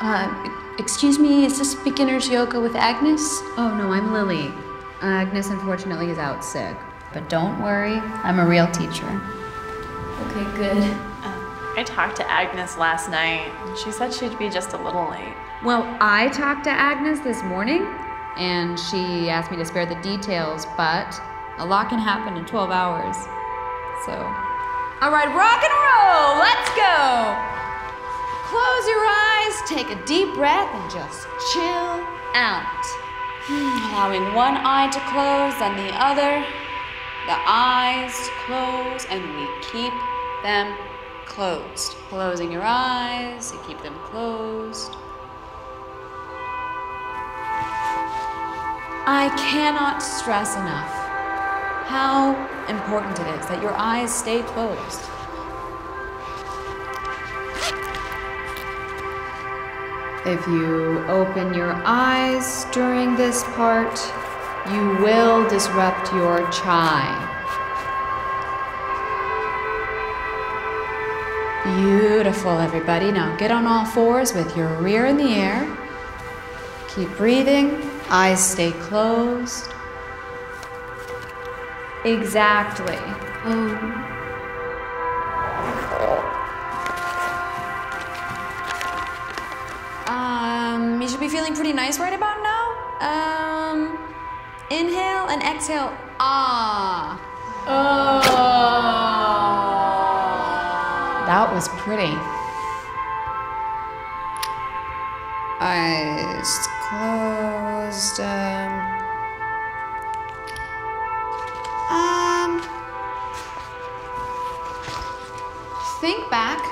Uh, excuse me, is this beginner's yoga with Agnes? Oh, no, I'm Lily. Agnes unfortunately is out sick. But don't worry, I'm a real teacher. Okay, good. I talked to Agnes last night. She said she'd be just a little late. Well, I talked to Agnes this morning, and she asked me to spare the details, but a lot can happen in 12 hours. So. All right, rock and roll! Let's go! Close your eyes, take a deep breath, and just chill out. Allowing one eye to close, and the other. The eyes close, and we keep them closed. Closing your eyes, you keep them closed. I cannot stress enough how important it is that your eyes stay closed. If you open your eyes during this part, you will disrupt your chai. Beautiful, everybody. Now get on all fours with your rear in the air. Keep breathing. Eyes stay closed. Exactly. Um, pretty nice right about now. Um, inhale and exhale. Ah. That was pretty. Eyes closed. Um, um, think back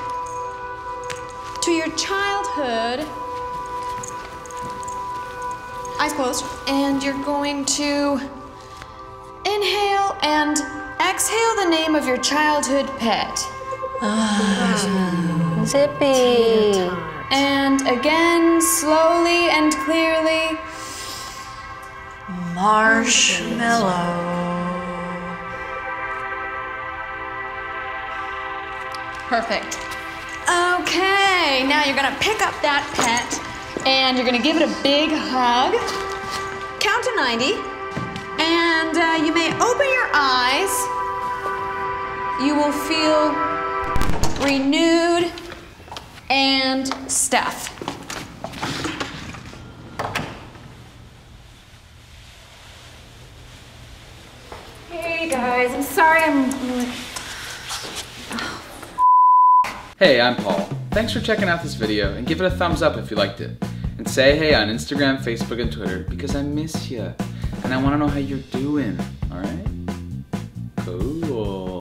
to your childhood. Eyes closed. And you're going to inhale and exhale the name of your childhood pet. Ah. Zippy. And again, slowly and clearly. Marshmallow. Perfect. Okay, now you're gonna pick up that pet and you're gonna give it a big hug. Count to 90. And uh, you may open your eyes. You will feel renewed and stuff. Hey guys, I'm sorry I'm Hey, I'm Paul. Thanks for checking out this video and give it a thumbs up if you liked it. And say hey on Instagram, Facebook, and Twitter because I miss you. And I want to know how you're doing, alright? Cool.